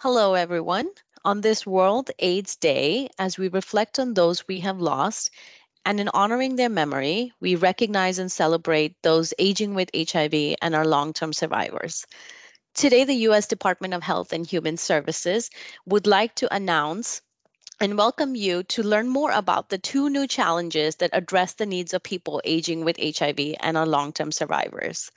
Hello, everyone. On this World AIDS Day, as we reflect on those we have lost, and in honoring their memory, we recognize and celebrate those aging with HIV and our long term survivors. Today, the U.S. Department of Health and Human Services would like to announce and welcome you to learn more about the two new challenges that address the needs of people aging with HIV and our long term survivors.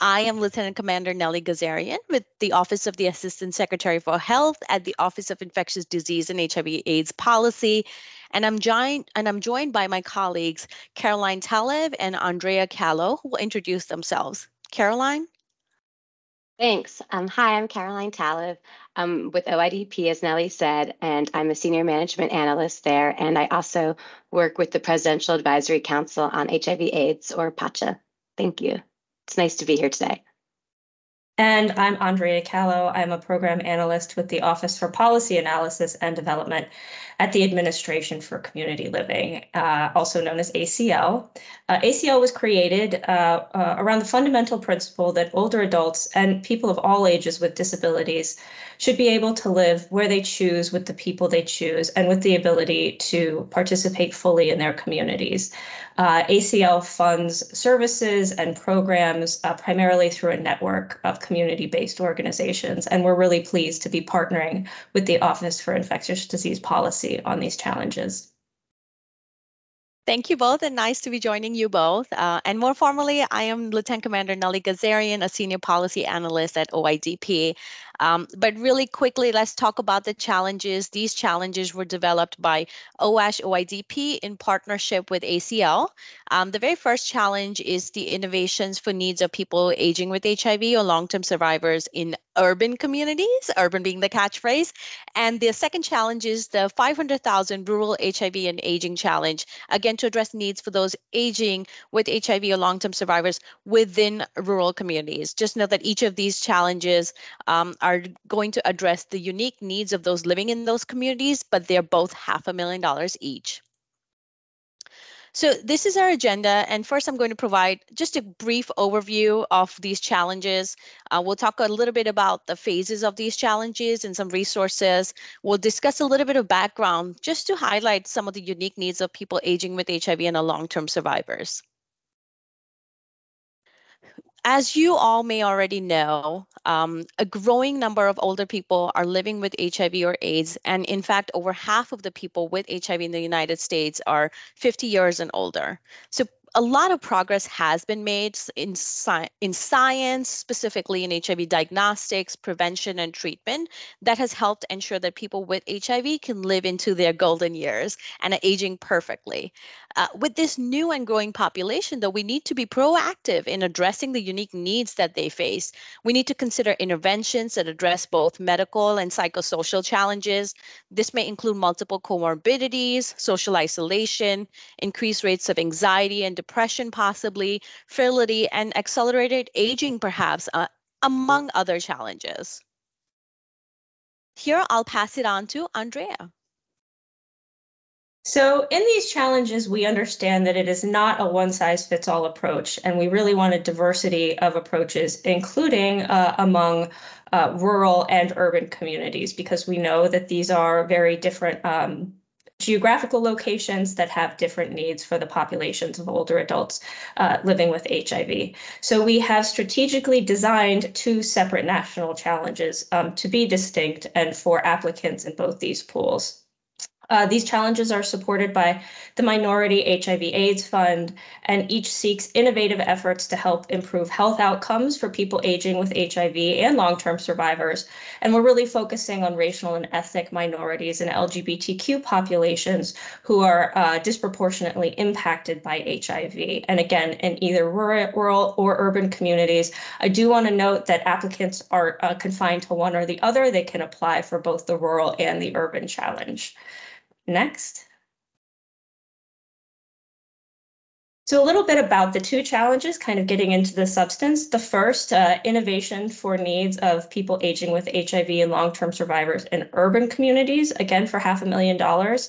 I am Lieutenant Commander Nellie Gazarian with the Office of the Assistant Secretary for Health at the Office of Infectious Disease and HIV AIDS Policy. And I'm joined and I'm joined by my colleagues Caroline Talev and Andrea Callow, who will introduce themselves. Caroline? Thanks. Um, hi, I'm Caroline Talev um, with OIDP, as Nellie said, and I'm a senior management analyst there. And I also work with the Presidential Advisory Council on HIV AIDS, or PACHA. Thank you. It's nice to be here today. And I'm Andrea Callow. I'm a program analyst with the Office for Policy Analysis and Development at the Administration for Community Living, uh, also known as ACL. Uh, ACL was created uh, uh, around the fundamental principle that older adults and people of all ages with disabilities should be able to live where they choose with the people they choose and with the ability to participate fully in their communities. Uh, ACL funds services and programs uh, primarily through a network of community-based organizations, and we're really pleased to be partnering with the Office for Infectious Disease Policy on these challenges. Thank you both, and nice to be joining you both. Uh, and more formally, I am Lieutenant Commander Nellie Gazarian, a Senior Policy Analyst at OIDP. Um, but really quickly, let's talk about the challenges. These challenges were developed by OASH OIDP in partnership with ACL. Um, the very first challenge is the innovations for needs of people aging with HIV or long-term survivors in urban communities, urban being the catchphrase. And the second challenge is the 500,000 rural HIV and aging challenge, again, to address needs for those aging with HIV or long-term survivors within rural communities. Just know that each of these challenges um, are going to address the unique needs of those living in those communities, but they're both half a million dollars each. So this is our agenda. And first, I'm going to provide just a brief overview of these challenges. Uh, we'll talk a little bit about the phases of these challenges and some resources. We'll discuss a little bit of background just to highlight some of the unique needs of people aging with HIV and long-term survivors as you all may already know, um, a growing number of older people are living with HIV or AIDS. And in fact, over half of the people with HIV in the United States are 50 years and older. So a lot of progress has been made in, sci- in science, specifically in HIV diagnostics, prevention, and treatment, that has helped ensure that people with HIV can live into their golden years and are aging perfectly. Uh, with this new and growing population, though, we need to be proactive in addressing the unique needs that they face. We need to consider interventions that address both medical and psychosocial challenges. This may include multiple comorbidities, social isolation, increased rates of anxiety and depression, possibly, fertility, and accelerated aging, perhaps, uh, among other challenges. Here, I'll pass it on to Andrea. So in these challenges, we understand that it is not a one size fits all approach, and we really want a diversity of approaches, including uh, among uh, rural and urban communities, because we know that these are very different um, geographical locations that have different needs for the populations of older adults uh, living with HIV. So we have strategically designed two separate national challenges um, to be distinct and for applicants in both these pools. Uh, these challenges are supported by the Minority HIV AIDS Fund, and each seeks innovative efforts to help improve health outcomes for people aging with HIV and long term survivors. And we're really focusing on racial and ethnic minorities and LGBTQ populations who are uh, disproportionately impacted by HIV. And again, in either rural or urban communities, I do want to note that applicants are uh, confined to one or the other. They can apply for both the rural and the urban challenge. Next. So a little bit about the two challenges, kind of getting into the substance. The first, uh, innovation for needs of people aging with HIV and long-term survivors in urban communities, again, for half a million dollars.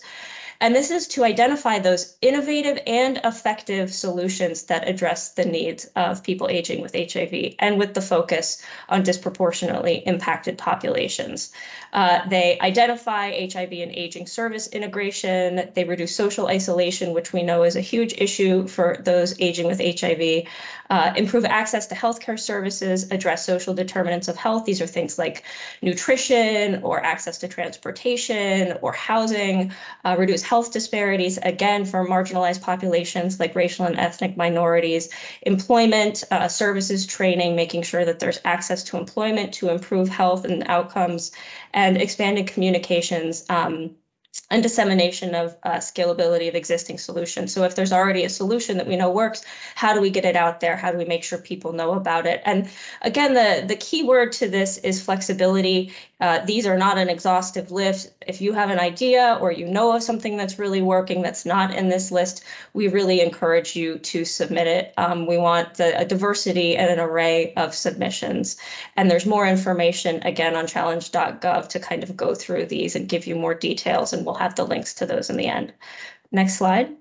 And this is to identify those innovative and effective solutions that address the needs of people aging with HIV and with the focus on disproportionately impacted populations. Uh, they identify HIV and aging service integration. They reduce social isolation, which we know is a huge issue for those aging with HIV. Uh, improve access to healthcare services, address social determinants of health. These are things like nutrition or access to transportation or housing. Uh, reduce health disparities, again, for marginalized populations like racial and ethnic minorities. Employment, uh, services, training, making sure that there's access to employment to improve health and outcomes and expanded communications um, and dissemination of uh, scalability of existing solutions. So if there's already a solution that we know works, how do we get it out there? How do we make sure people know about it? And again, the, the key word to this is flexibility. Uh, these are not an exhaustive list. If you have an idea or you know of something that's really working that's not in this list, we really encourage you to submit it. Um, we want the, a diversity and an array of submissions. And there's more information again on challenge.gov to kind of go through these and give you more details. And we'll have the links to those in the end. Next slide.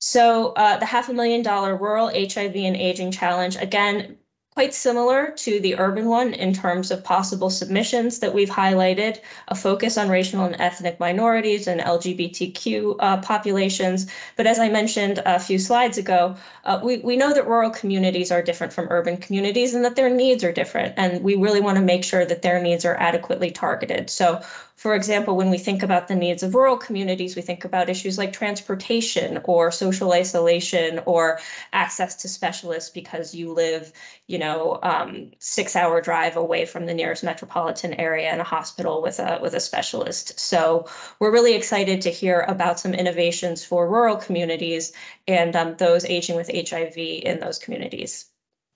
So uh, the half a million dollar rural HIV and aging challenge, again, quite similar to the urban one in terms of possible submissions that we've highlighted, a focus on racial and ethnic minorities and LGBTQ uh, populations. But as I mentioned a few slides ago, uh, we, we know that rural communities are different from urban communities and that their needs are different. And we really want to make sure that their needs are adequately targeted. So for example, when we think about the needs of rural communities, we think about issues like transportation or social isolation or access to specialists because you live, you know, um, six hour drive away from the nearest metropolitan area and a hospital with a with a specialist. So we're really excited to hear about some innovations for rural communities and um, those aging with HIV in those communities.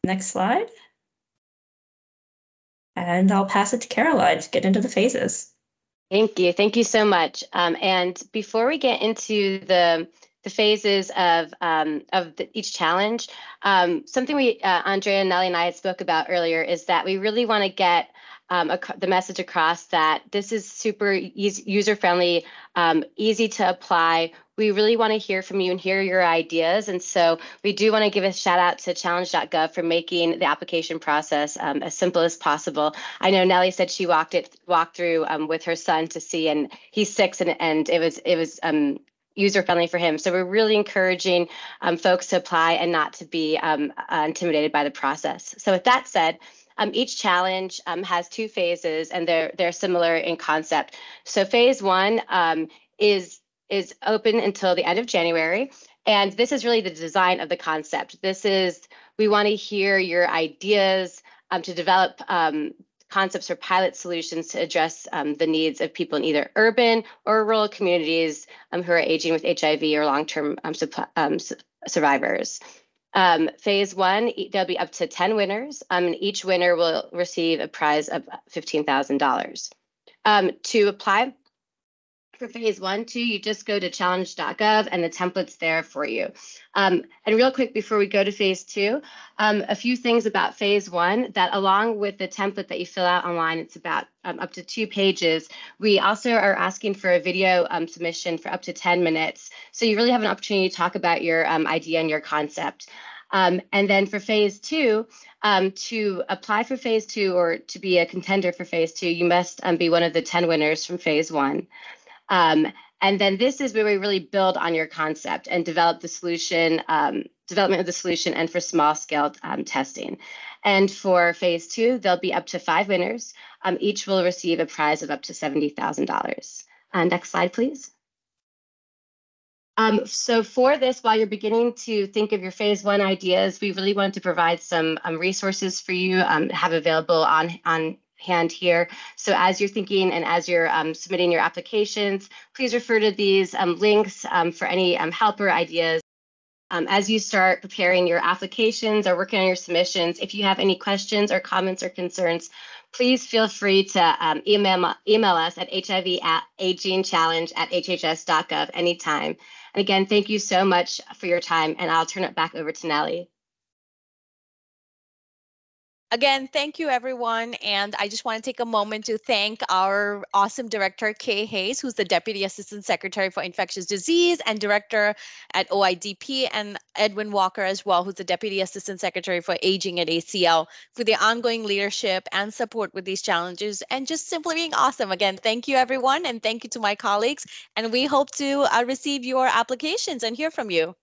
Next slide. And I'll pass it to Caroline to get into the phases. Thank you. Thank you so much. Um, and before we get into the the phases of um, of the, each challenge, um, something we uh, Andrea, Nellie, and I spoke about earlier is that we really want to get um, a, the message across that this is super user friendly, um, easy to apply. We really want to hear from you and hear your ideas. And so we do want to give a shout out to challenge.gov for making the application process um, as simple as possible. I know Nellie said she walked it walked through um, with her son to see, and he's six, and, and it was it was um, user friendly for him. So we're really encouraging um, folks to apply and not to be um, uh, intimidated by the process. So with that said, um, each challenge um, has two phases and they're they're similar in concept. So phase one um, is is open until the end of January. And this is really the design of the concept. This is, we want to hear your ideas um, to develop um, concepts for pilot solutions to address um, the needs of people in either urban or rural communities um, who are aging with HIV or long-term um, um, survivors. Um, phase one, there'll be up to 10 winners, um, and each winner will receive a prize of $15,000. Um, to apply for phase one, two, you just go to challenge.gov and the template's there for you. Um, and real quick before we go to phase two, um, a few things about phase one that along with the template that you fill out online, it's about um, up to two pages. We also are asking for a video um, submission for up to 10 minutes. So you really have an opportunity to talk about your um, idea and your concept. Um, and then for phase two, um, to apply for phase two or to be a contender for phase two, you must um, be one of the 10 winners from phase one. Um, and then this is where we really build on your concept and develop the solution, um, development of the solution and for small scale um, testing. And for phase two, there'll be up to five winners. Um, each will receive a prize of up to $70,000. Uh, next slide, please. Um, so for this, while you're beginning to think of your phase one ideas, we really wanted to provide some um, resources for you, um, have available on, on hand here. So as you're thinking and as you're um, submitting your applications, please refer to these um, links um, for any um, help or ideas. Um, as you start preparing your applications or working on your submissions, if you have any questions or comments or concerns, please feel free to um, email, email us at hiv at agingchallenge at hhs.gov anytime. And again, thank you so much for your time, and I'll turn it back over to Nellie. Again, thank you, everyone. And I just want to take a moment to thank our awesome director, Kaye Hayes, who's the Deputy Assistant Secretary for Infectious Disease and Director at OIDP, and Edwin Walker as well, who's the Deputy Assistant Secretary for Aging at ACL, for the ongoing leadership and support with these challenges and just simply being awesome. Again, thank you, everyone. And thank you to my colleagues. And we hope to uh, receive your applications and hear from you.